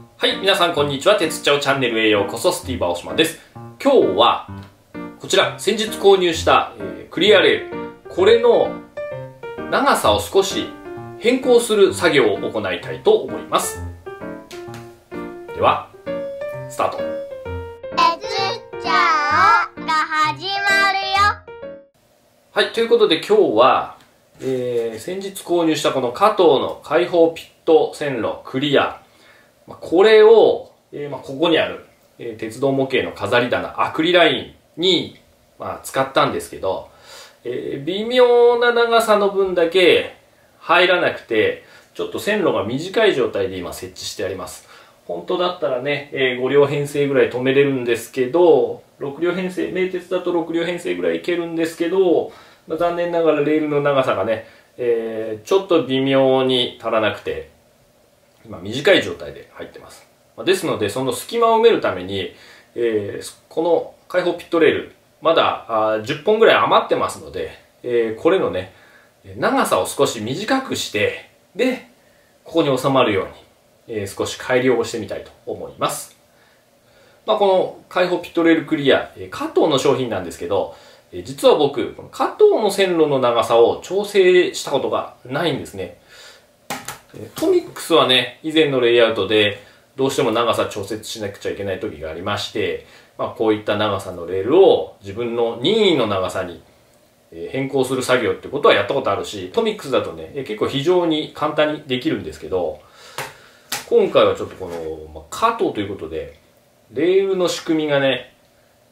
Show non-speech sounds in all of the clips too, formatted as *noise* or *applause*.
はい、皆さんこんにちは。鉄ちゃおチャンネルへようこそ、スティーバーオシマです。今日は、こちら、先日購入した、えークリアレール。これの長さを少し変更する作業を行いたいと思います。では、スタート。鉄ちゃおが始まるよはい、ということで今日は、えー先日購入したこの加藤の開放ピット線路クリア。まあこれを、えーまあ、ここにある、えー鉄道模型の飾り棚アクリラインに、まあ、使ったんですけど、えー微妙な長さの分だけ入らなくて、ちょっと線路が短い状態で今設置してあります。本当だったらね、え5両編成ぐらい止めれるんですけど、6両編成、名鉄だと6両編成ぐらいいけるんですけど、まあ残念ながらレールの長さがね、えーちょっと微妙に足らなくて、今短い状態で入ってます。まですので、その隙間を埋めるために、えーこの開放ピットレール、まだあ10本ぐらい余ってますので、えーこれのね、長さを少し短くして、で、ここに収まるように、えー少し改良をしてみたいと思います。まあ、この開放ピットレールクリア、加藤の商品なんですけど、実は僕、加藤の線路の長さを調整したことがないんですね。トミックスはね、以前のレイアウトで、どうしても長さ調節しなくちゃいけない時がありまして、まあ、こういった長さのレールを自分の任意の長さに変更する作業ってことはやったことあるし、トミックスだとね、結構非常に簡単にできるんですけど、今回はちょっとこの、まあ、加藤ということで、レールの仕組みがね、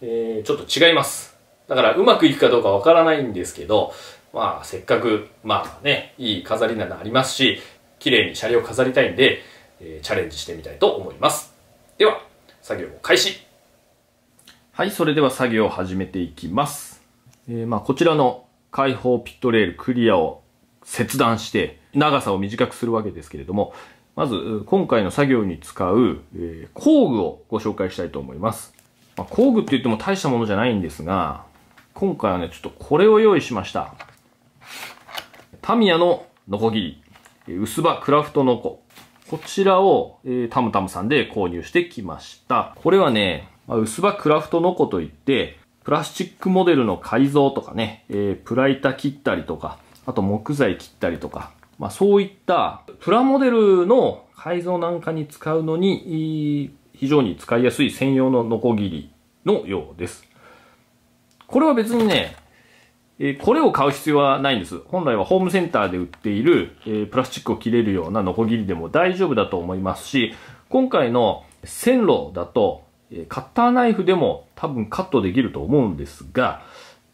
えーちょっと違います。だからうまくいくかどうかわからないんですけど、まあせっかく、まあね、いい飾り棚ありますし、綺麗に車両を飾りたいんで、えーチャレンジしてみたいと思います。では、作業を開始はい、それでは作業を始めていきます。えーまあこちらの開放ピットレールクリアを切断して長さを短くするわけですけれども、まず今回の作業に使う、えー工具をご紹介したいと思います。まあ、工具って言っても大したものじゃないんですが、今回はね、ちょっとこれを用意しました。タミヤのノコギリ、薄葉クラフトノコ。こちらを、えータムタムさんで購入してきました。これはね、まあ、薄葉クラフトノコといって、プラスチックモデルの改造とかね、えープラ板切ったりとか、あと木材切ったりとか、まあそういったプラモデルの改造なんかに使うのに、非常に使いやすい専用のノコギリのようです。これは別にね、えこれを買う必要はないんです。本来はホームセンターで売っている、えプラスチックを切れるようなノコギリでも大丈夫だと思いますし、今回の線路だと、えカッターナイフでも多分カットできると思うんですが、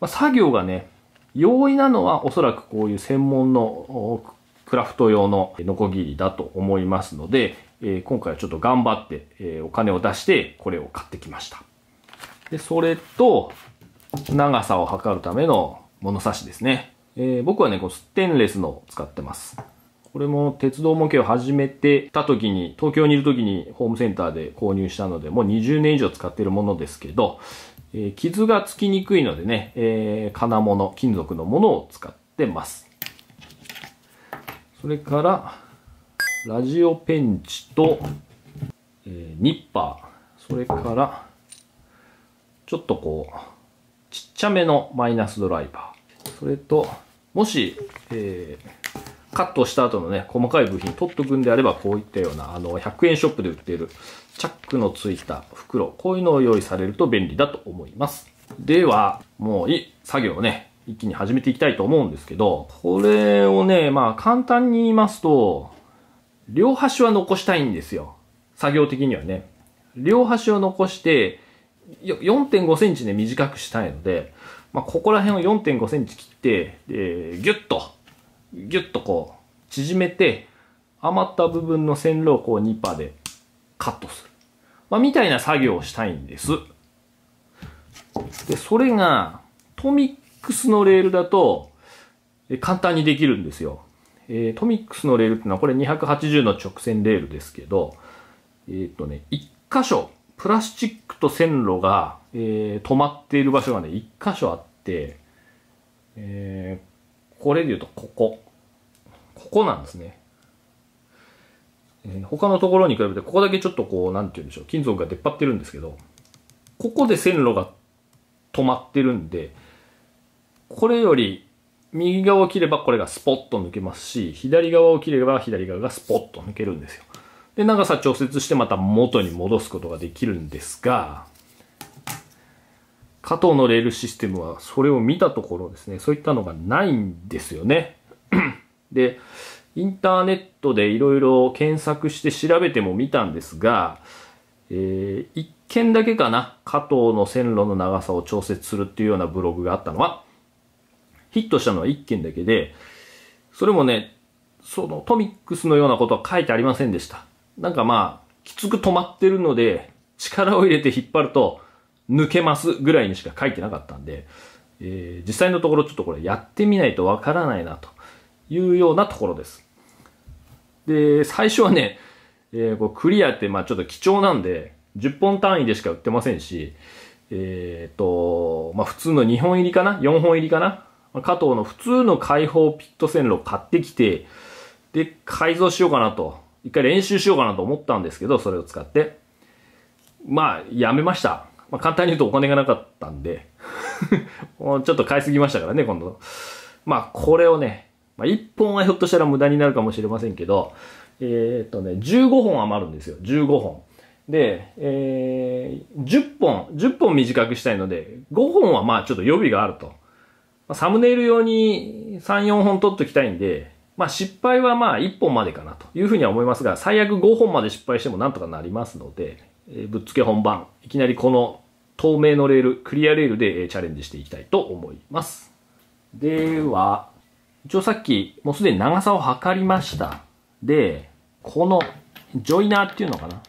ま、作業がね、容易なのはおそらくこういう専門のクラフト用のノコギリだと思いますので、え今回はちょっと頑張って、えお金を出してこれを買ってきました。で、それと、長さを測るための物差しですね。えー僕はね、こうステンレスのを使ってます。これも鉄道模型を始めてた時に、東京にいる時にホームセンターで購入したので、もう20年以上使っているものですけど、えー傷がつきにくいのでね、えー金物、金属のものを使ってます。それから、ラジオペンチと、えーニッパー、それから、ちょっとこう、ちっちゃめのマイナスドライバー。それと、もし、えーカットした後のね、細かい部品取っとくんであれば、こういったような、あの、100円ショップで売っている、チャックのついた袋、こういうのを用意されると便利だと思います。では、もういい、作業をね、一気に始めていきたいと思うんですけど、これをね、まあ、簡単に言いますと、両端は残したいんですよ。作業的にはね。両端を残して、4.5センチね、短くしたいので、まあ、ここら辺を4.5センチ切って、で、ギュッと、ギュッとこう、縮めて、余った部分の線路をこうニッパーでカットする。まあ、みたいな作業をしたいんです。で、それが、トミックスのレールだと、え簡単にできるんですよ。えートミックスのレールってのはこれ280の直線レールですけど、えっ、とね、一箇所、プラスチックと線路が、えー止まっている場所がね、一箇所あって、えーこれで言うとここ。ここなんですね。えー他のところに比べてここだけちょっとこうなんて言うんでしょう金属が出っ張ってるんですけどここで線路が止まってるんでこれより右側を切ればこれがスポッと抜けますし左側を切れば左側がスポッと抜けるんですよで長さ調節してまた元に戻すことができるんですが加藤のレールシステムはそれを見たところですねそういったのがないんですよね。でインターネットでいろいろ検索して調べても見たんですが、えー、1件だけかな加藤の線路の長さを調節するっていうようなブログがあったのは。ヒットしたのは1件だけでそれもねそのトミックスのようなことは書いてありませんでした。なんかまあきつく止まってるので力を入れて引っ張ると抜けますぐらいにしか書いてなかったんで、えー実際のところちょっとこれやってみないとわからないなというようなところです。で、最初はね、えーこうクリアってまあちょっと貴重なんで、10本単位でしか売ってませんし、えっ、と、まあ普通の2本入りかな ?4 本入りかな？まあ加藤の普通の開放ピット線路買ってきて、で、改造しようかなと。一回練習しようかなと思ったんですけど、それを使って。まあ、やめました。まあ、簡単に言うとお金がなかったんで、*laughs* ちょっと買いすぎましたからね、今度。まあ、これをね、まあ、1本はひょっとしたら無駄になるかもしれませんけど、えーっとね、15本余るんですよ、15本。で、えー、10本、10本短くしたいので、5本はまあちょっと予備があると。サムネイル用に3、4本取っときたいんで、まあ失敗はまあ1本までかなというふうには思いますが、最悪5本まで失敗してもなんとかなりますので、えーぶっつけ本番、いきなりこの透明のレール、クリアレールでえーチャレンジしていきたいと思います。では、一応さっきもうすでに長さを測りました。で、このジョイナーっていうのかな？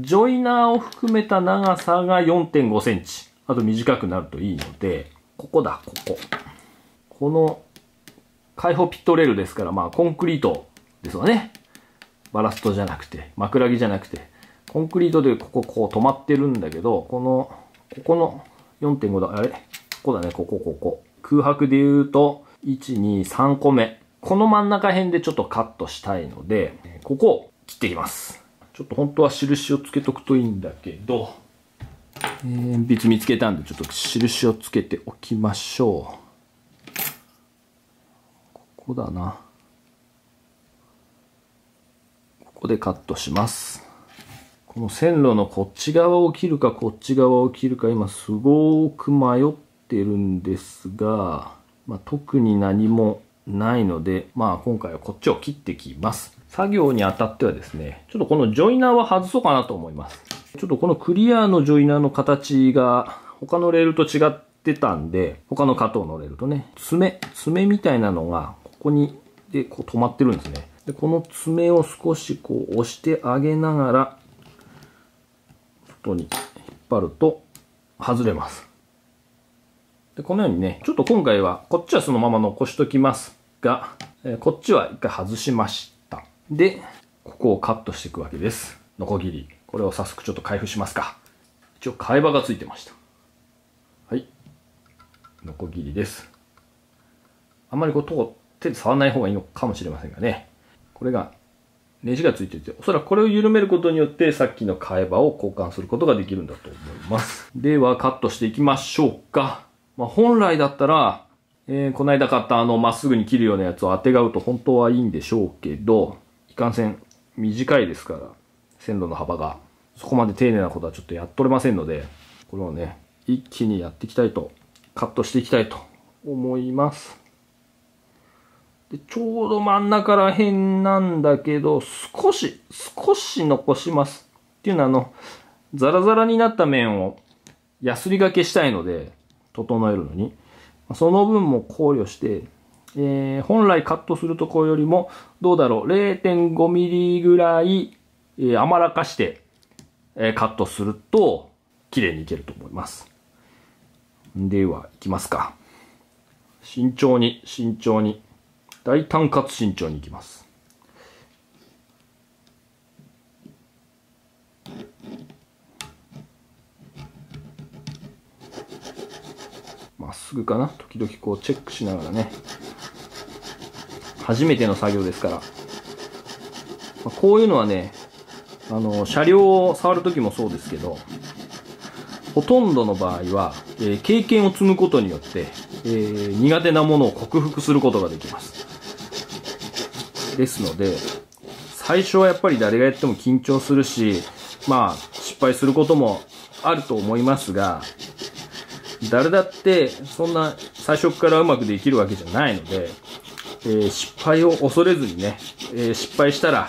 ジョイナーを含めた長さが4.5センチ。あと短くなるといいので、ここだ、ここ。この開放ピットレールですから、まあコンクリートですわね。バラストじゃなくて、枕木じゃなくて、コンクリートでこここう止まってるんだけど、この、ここの4.5だ、あれ？ここだね、ここ、ここ。空白で言うと、1、2、3個目。この真ん中辺でちょっとカットしたいので、ここを切っていきます。ちょっと本当は印をつけとくといいんだけど、えー鉛筆見つけたんでちょっと印をつけておきましょう。ここだな。ここでカットします。この線路のこっち側を切るかこっち側を切るか今すごく迷ってるんですが、まあ、特に何もないので、まあ今回はこっちを切ってきます。作業にあたってはですね、ちょっとこのジョイナーは外そうかなと思います。ちょっとこのクリアのジョイナーの形が他のレールと違ってたんで、他の加藤のレールとね、爪、爪みたいなのがここにでこう止まってるんですね。で、この爪を少しこう押してあげながら、外に引っ張ると外れます。で、このようにね、ちょっと今回は、こっちはそのまま残しときますが、えこっちは一回外しました。で、ここをカットしていくわけです。ノコギリ。これを早速ちょっと開封しますか。一応、替え刃がついてました。はい。ノコギリです。あんまりこう、手で触らない方がいいのかもしれませんがね。これが、ネジがついてて、おそらくこれを緩めることによって、さっきの替え刃を交換することができるんだと思います。では、カットしていきましょうか。まあ、本来だったら、えーこの間買ったあの、まっすぐに切るようなやつを当てがうと本当はいいんでしょうけど、いかんせん短いですから、線路の幅が。そこまで丁寧なことはちょっとやっとれませんので、これをね、一気にやっていきたいと、カットしていきたいと思います。で、ちょうど真ん中ら辺なんだけど、少し、少し残します。っていうのはあの、ザラザラになった面をヤスリがけしたいので、整えるのに。その分も考慮して、えー本来カットするところよりも、どうだろう、0.5ミリぐらい、えー甘らかして、えーカットすると、綺麗にいけると思います。では、いきますか。慎重に、慎重に、大胆かつ慎重にいきます。まっすぐかな？時々こうチェックしながらね。初めての作業ですから。まあこういうのはね、あの、車両を触るときもそうですけど、ほとんどの場合は、えー経験を積むことによって、えー苦手なものを克服することができます。ですので、最初はやっぱり誰がやっても緊張するし、まあ、失敗することもあると思いますが、誰だってそんな最初からうまくできるわけじゃないので、えー失敗を恐れずにね、えー失敗したら、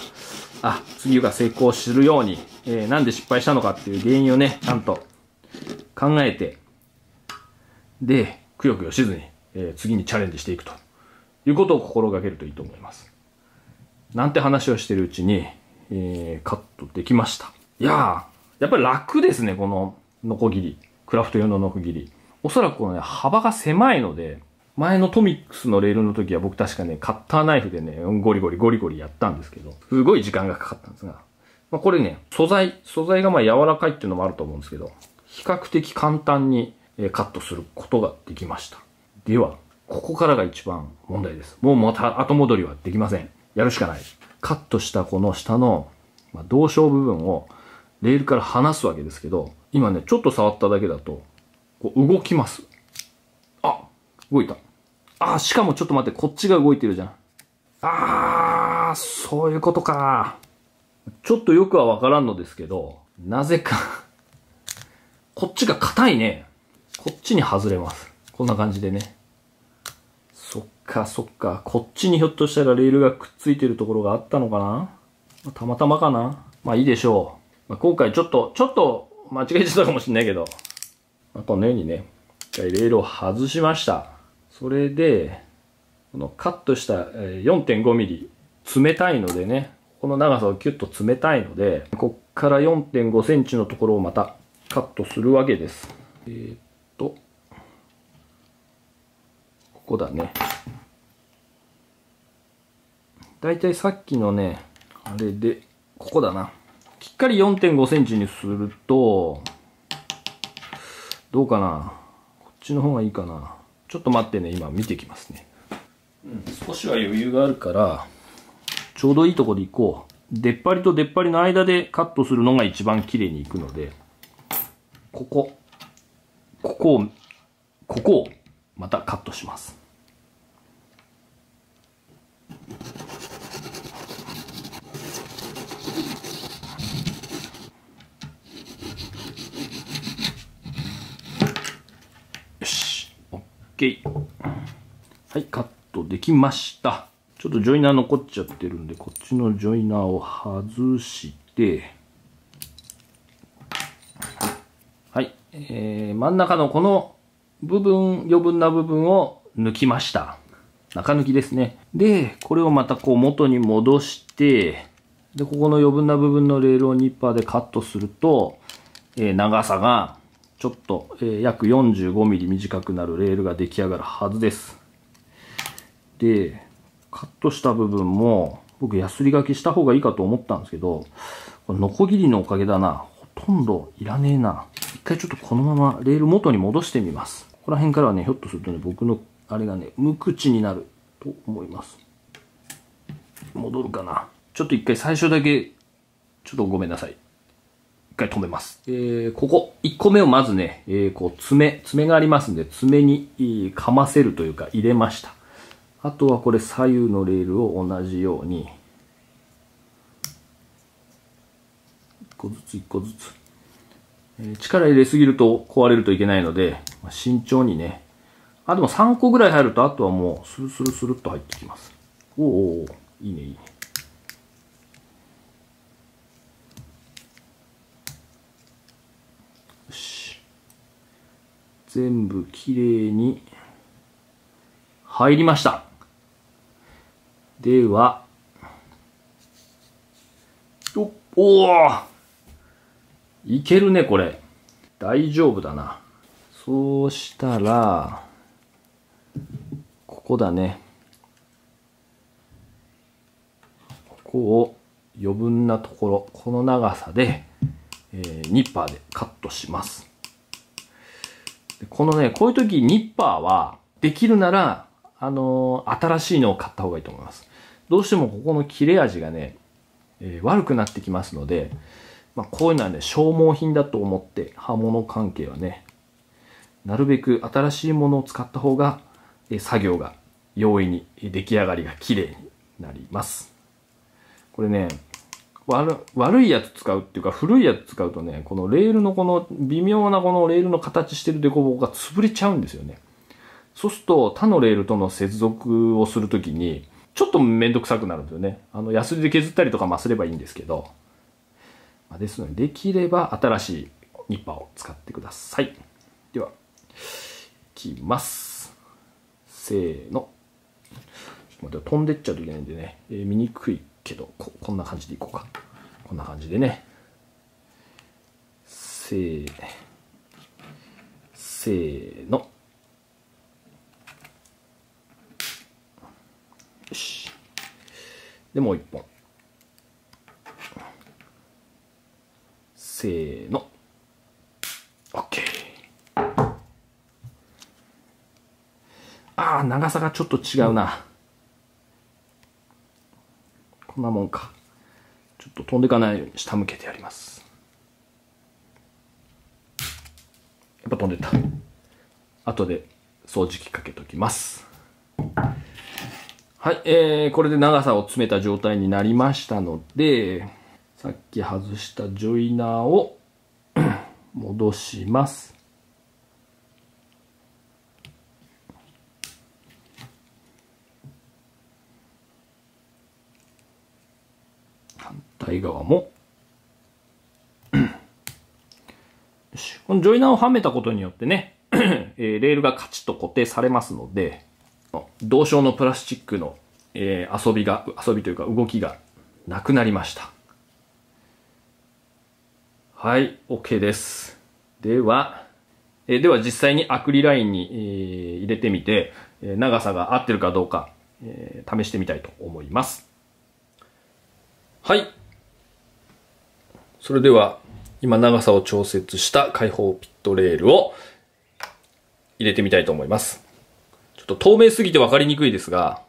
あ、次が成功するように、えーなんで失敗したのかっていう原因をね、ちゃんと考えて、で、くよくよしずに、えー次にチャレンジしていくということを心がけるといいと思います。なんて話をしてるうちに、えーカットできました。いやー、やっぱり楽ですね、このノコギリ。クラフト用のノコギリ。おそらくこのね、幅が狭いので、前のトミックスのレールの時は僕確かね、カッターナイフでね、ゴリゴリゴリゴリやったんですけど、すごい時間がかかったんですが、まあ、これね、素材、素材がまあ柔らかいっていうのもあると思うんですけど、比較的簡単にカットすることができました。では、ここからが一番問題です。もうまた後戻りはできません。やるしかない。カットしたこの下の、まあ、同小部分をレールから離すわけですけど、今ね、ちょっと触っただけだと、こう動きます。あ動いた。あしかもちょっと待って、こっちが動いてるじゃん。あー、そういうことか。ちょっとよくはわからんのですけど、なぜか、こっちが硬いね。こっちに外れます。こんな感じでね。そっか、そっか。こっちにひょっとしたらレールがくっついてるところがあったのかな？たまたまかなまあいいでしょう。まあ、今回ちょっと、ちょっと間違えてたかもしれないけど、まあ、このようにね、一回レールを外しました。それで、このカットした4.5ミリ、冷たいのでね、この長さをキュッと冷たいので、こっから4.5センチのところをまたカットするわけです。えーっと、ここだね。だいたいさっきのね、あれで、ここだな。きっかり4.5センチにすると、どうかな。こっちの方がいいかな。ちょっと待ってね、今見てきますね。うん、少しは余裕があるから、ちょうどいいとこで行こう。出っ張りと出っ張りの間でカットするのが一番綺麗にいくので、ここ、ここを、ここをまたカットします。よし、OK。はい、カットできました。ちょっとジョイナー残っちゃってるんで、こっちのジョイナーを外して、はい、えー、真ん中のこの部分、余分な部分を抜きました。中抜きですね。で、これをまたこう元に戻して、で、ここの余分な部分のレールをニッパーでカットすると、えー長さがちょっと、えー約45ミリ短くなるレールが出来上がるはずです。で、カットした部分も僕ヤスリ書きした方がいいかと思ったんですけど、これノコギリのおかげだな。ほとんどいらねえな。一回ちょっとこのままレール元に戻してみます。ここら辺からはね、ひょっとするとね、僕のあれがね、無口になると思います。戻るかな。ちょっと一回最初だけ、ちょっとごめんなさい。一回止めます。えー、ここ、1個目をまずね、えー、こう、爪、爪がありますんで、爪に、えーかませるというか入れました。あとはこれ左右のレールを同じように、1個ずつ1個ずつ。え力入れすぎると壊れるといけないので、ま慎重にね。あ、でも3個ぐらい入ると、あとはもう、スルスルスルっと入ってきます。おおいいね、いいね。よし。全部きれいに入りました。では、おおいけるね、これ。大丈夫だな。そうしたら、ここだね。ここを余分なところ、この長さで、えーニッパーでカットします。このね、こういう時ニッパーは、できるなら、あのー新しいのを買った方がいいと思います。どうしてもここの切れ味がね、えー悪くなってきますので、まあ、こういうのはね消耗品だと思って刃物関係はねなるべく新しいものを使った方が、えー作業が容易に出来上がりが綺麗になりますこれね悪悪いやつ使うっていうか古いやつ使うとねこのレールのこの微妙なこのレールの形してる凸凹が潰れちゃうんですよね。そうすると他のレールとの接続をするときにちょっとめんどくさくなるんですよね。あのヤスリで削ったりとかますればいいんですけど、まあですのでできれば新しいニッパーを使ってください。ではいきます。せーの。ちょっと待って飛んでっちゃうといけないんでね、えー見にくい。けどここんな感じでいこうか。こんな感じでね。せーせーの。よし。でもう一本。せーの。OK ああ長さがちょっと違うな。こんなもんか。ちょっと飛んでいかないように下向けてやります。やっぱ飛んでた。後で掃除機かけときます。はい、えー、これで長さを詰めた状態になりましたのでさっき外したジョイナーを *coughs* 戻します。対側も。*clears throat* よし。このジョイナーをはめたことによってね、*clears throat* えーレールがカチッと固定されますので同床のプラスチックの、えー遊びが遊びというか動きがなくなりました。はい OK です。では、えーでは実際にアクリラインに、えー入れてみて、えー長さが合ってるかどうか、えー試してみたいと思います。はい。それでは今長さを調節した開放ピットレールを入れてみたいと思いますちょっと透明すぎて分かりにくいですが、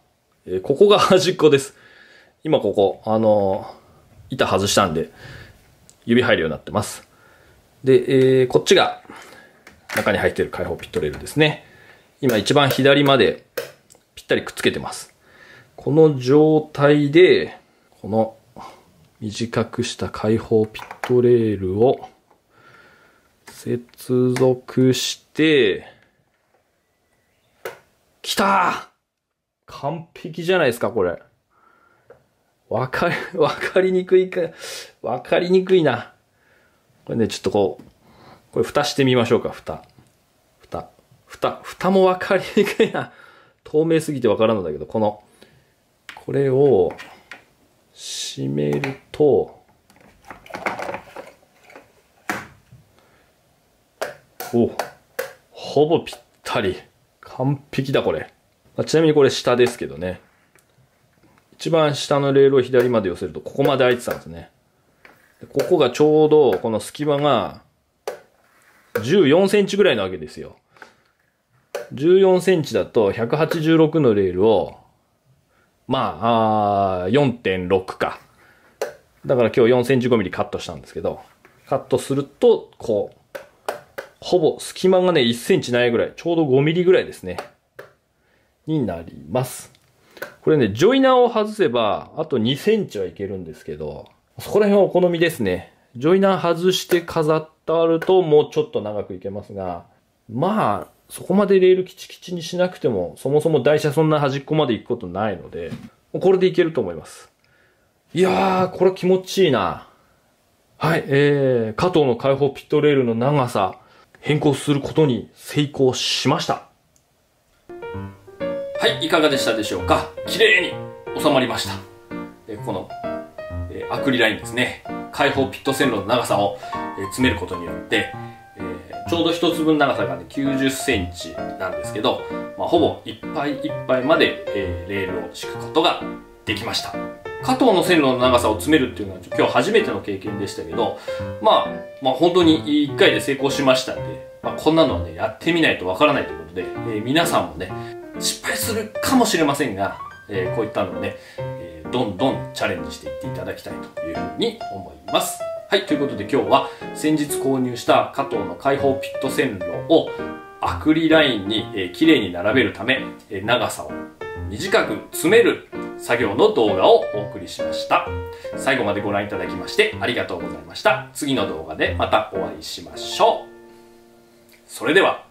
えーここが端っこです。今ここ、あのー板外したんで、指入るようになってます。で、えーこっちが中に入っている開放ピットレールですね。今一番左までぴったりくっつけてます。この状態で、この短くした開放ピットレールを接続して、きた完璧じゃないですか、これ。わかり、わかりにくいか、わかりにくいな。これね、ちょっとこう、これ蓋してみましょうか、蓋。蓋。蓋。蓋もわかりにくいな。透明すぎてわからんのだけど、この、これを、閉めると、おほぼぴったり。完璧だ、これ。まあちなみにこれ下ですけどね。一番下のレールを左まで寄せると、ここまで開いてたんですね。ここがちょうど、この隙間が、14センチぐらいなわけですよ。14センチだと、186のレールを、まあ、あ4.6か。だから今日4センチ5ミリカットしたんですけど、カットすると、こう、ほぼ隙間がね、1センチないぐらい、ちょうど5ミリぐらいですね。になります。これね、ジョイナーを外せば、あと2センチはいけるんですけど、そこら辺はお好みですね。ジョイナー外して飾ってあるともうちょっと長くいけますが、まあ、そこまでレールキチキチにしなくても、そもそも台車そんな端っこまで行くことないので、もうこれでいけると思います。いやー、これ気持ちいいな。はい、えー、加藤の開放ピットレールの長さ、変更することに成功しました。はい、いかがでしたでしょうか？綺麗に収まりました。えこの、えアクリラインですね。開放ピット線路の長さを、え詰めることによって、ちょうど一つ分長さがね、90センチなんですけど、まあ、ほぼいっぱいいっぱいまで、えーレールを敷くことができました。加藤の線路の長さを詰めるっていうのは今日初めての経験でしたけど、まあ、まあ本当に1回で成功しましたんで、まあ、こんなのはね、やってみないとわからないということで、えー皆さんもね、失敗するかもしれませんが、えーこういったのをね、えーどんどんチャレンジしていっていただきたいというふうに思います。はい、ということで今日は先日購入した加藤の開放ピット線路をアクリラインに、えー、綺麗に並べるため、え長さを短く詰める作業の動画をお送りしました。最後までご覧いただきましてありがとうございました。次の動画でまたお会いしましょう。それでは。